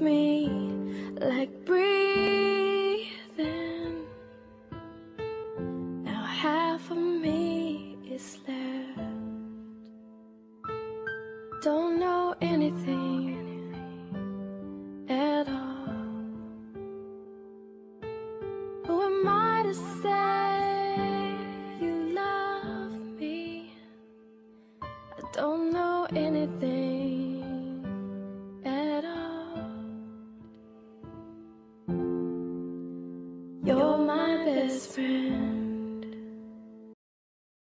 me like breathing. Now half of me is left. Don't know anything at all. Who am I to say you love me? I don't know anything. You're my best friend.